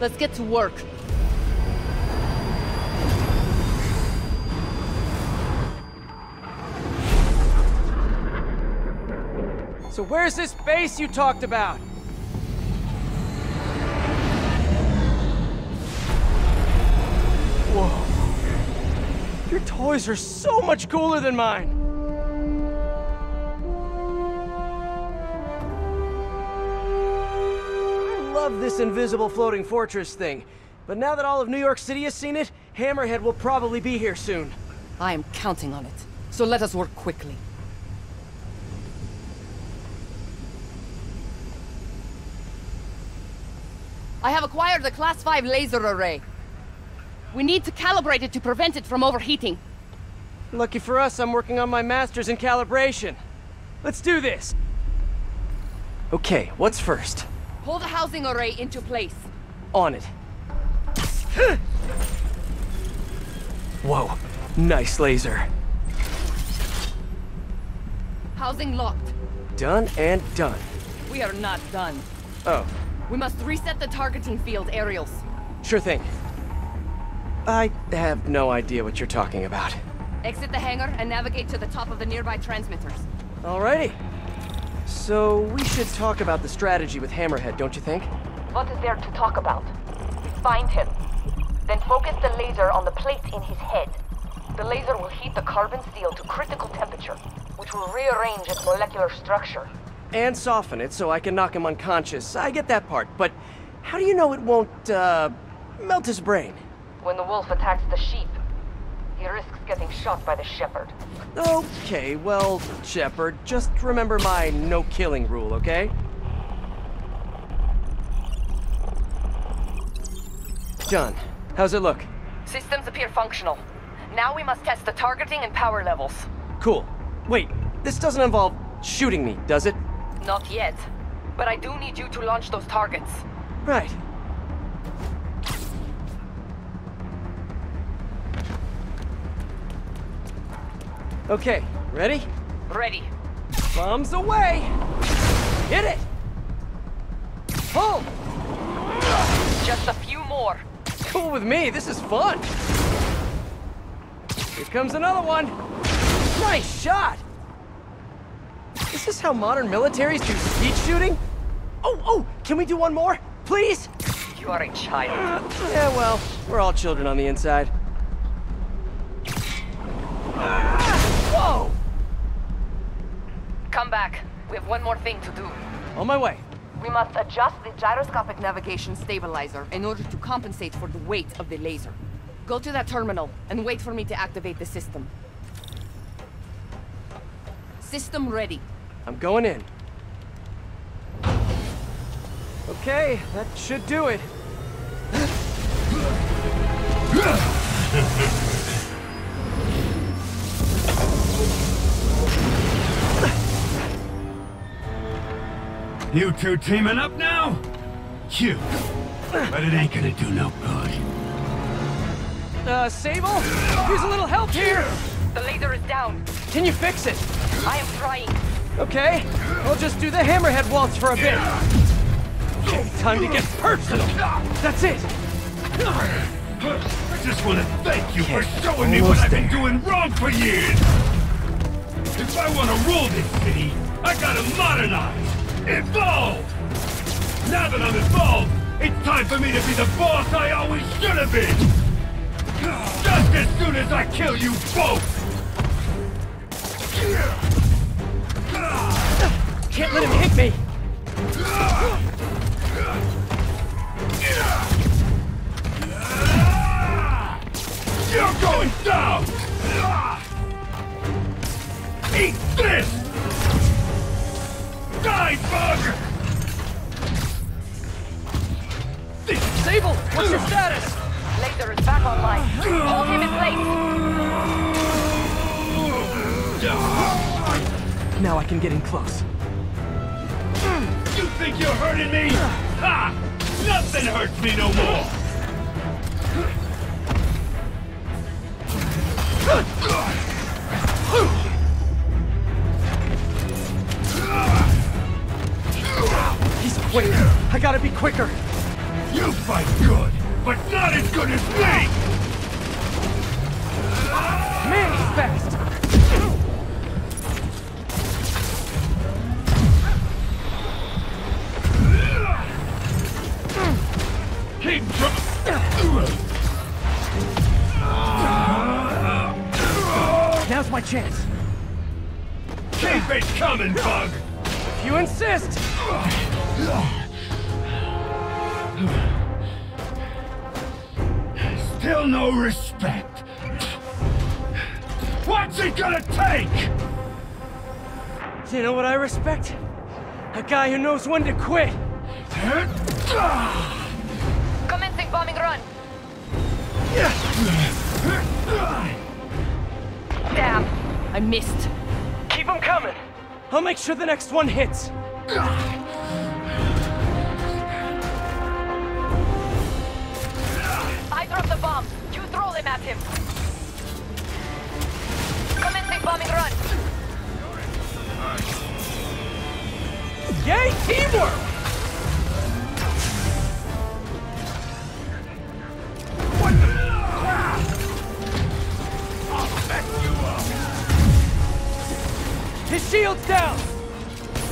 Let's get to work. So where's this base you talked about? Whoa. Your toys are so much cooler than mine. Love this invisible floating fortress thing. But now that all of New York City has seen it, Hammerhead will probably be here soon. I am counting on it. So let us work quickly. I have acquired a Class 5 laser array. We need to calibrate it to prevent it from overheating. Lucky for us, I'm working on my master's in calibration. Let's do this! Okay, what's first? Pull the housing array into place. On it. Whoa, nice laser. Housing locked. Done and done. We are not done. Oh, We must reset the targeting field aerials. sure thing. I have no idea what you're talking about. Exit the hangar and navigate to the top of the nearby transmitters. Alrighty. So, we should talk about the strategy with Hammerhead, don't you think? What is there to talk about? We find him. Then focus the laser on the plate in his head. The laser will heat the carbon steel to critical temperature, which will rearrange its molecular structure. And soften it so I can knock him unconscious. I get that part, but how do you know it won't, uh, melt his brain? When the wolf attacks the sheep, he risks getting shot by the shepherd. Okay, well, Shepherd, just remember my no-killing rule, okay? Done. How's it look? Systems appear functional. Now we must test the targeting and power levels. Cool. Wait, this doesn't involve shooting me, does it? Not yet. But I do need you to launch those targets. Right. Okay, ready? Ready. Bombs away! Hit it! Pull! Just a few more. Cool with me, this is fun! Here comes another one! Nice shot! Is this how modern militaries do skeet shooting? Oh, oh, can we do one more? Please? You are a child. Yeah, well, we're all children on the inside. Come back. We have one more thing to do. On my way. We must adjust the gyroscopic Navigation stabilizer in order to compensate for the weight of the laser. Go to that terminal and wait for me to activate the system. System ready. I'm going in. Okay, that should do it. You two teaming up now? Cute. But it ain't gonna do no good. Uh, Sable? Here's a little help here! The laser is down. Can you fix it? I am trying. Okay, I'll just do the hammerhead waltz for a bit. Okay, time to get personal. That's it. I just want to thank you for showing me what almost I've been doing wrong for years. If I want to rule this city, I gotta modernize, evolve. Now that I'm involved, it's time for me to be the boss I always should have been. Just as soon as I kill you both. Can't let him hit me. Now I can get in close. You think you're hurting me? Ha! Nothing hurts me no more! He's quick. I gotta be quicker. You fight good, but not as good as me! Man, he's fast! Keep trying! Now's my chance. Keep it coming, Bug! If you insist! Still no respect. What's it gonna take? You know what I respect? A guy who knows when to quit. Commencing bombing run. Damn! I missed. Keep them coming. I'll make sure the next one hits. I drop the bomb. You throw them at him. Commencing bombing run. Yay, teamwork! Shield's down!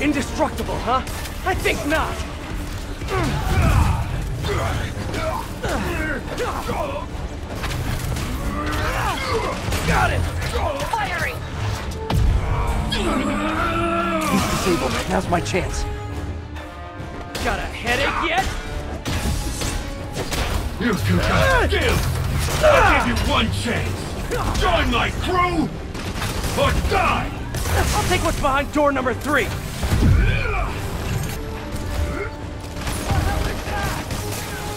Indestructible, huh? I think not! Got him! Firing. He's disabled. Now's my chance. Got a headache yet? You two got skills! I'll give you one chance! Join my crew, or die! I'll take what's behind door number three.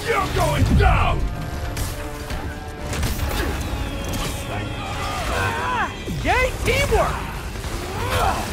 You're going down! Yay, teamwork!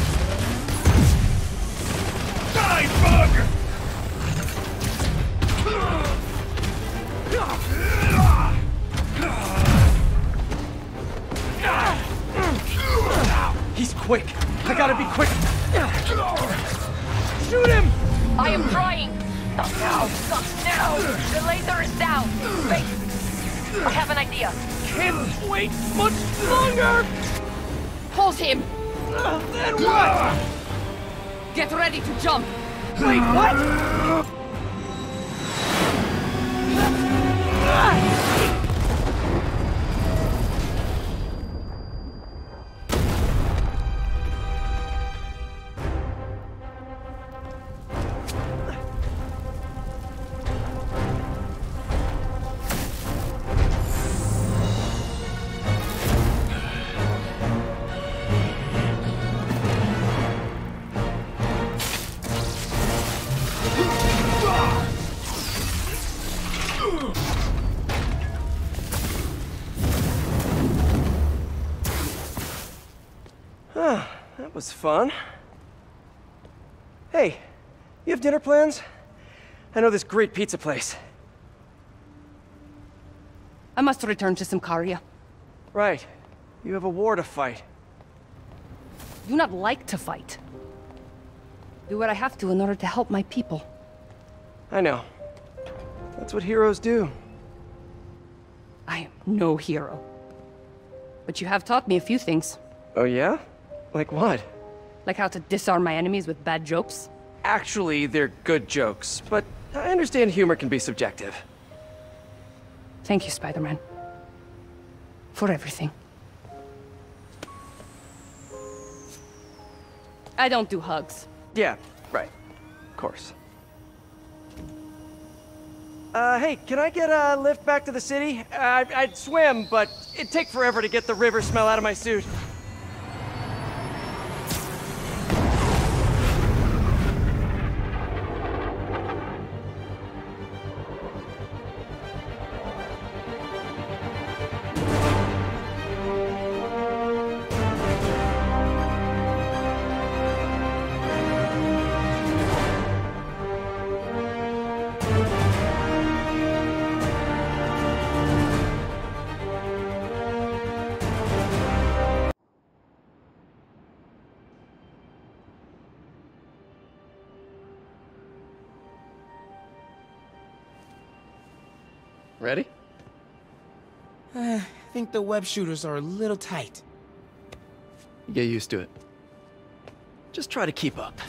Wait much longer! Hold him! Uh, then what? Get ready to jump! Wait, what? was fun. Hey, you have dinner plans? I know this great pizza place. I must return to Symkaria. Right. You have a war to fight. Do not like to fight. Do what I have to in order to help my people. I know. That's what heroes do. I am no hero. But you have taught me a few things. Oh, yeah? Like what? Like how to disarm my enemies with bad jokes. Actually, they're good jokes, but I understand humor can be subjective. Thank you, Spider-Man. For everything. I don't do hugs. Yeah, right. Of course. Uh, hey, can I get a lift back to the city? Uh, I'd swim, but it'd take forever to get the river smell out of my suit. Ready? I think the web shooters are a little tight. You get used to it. Just try to keep up.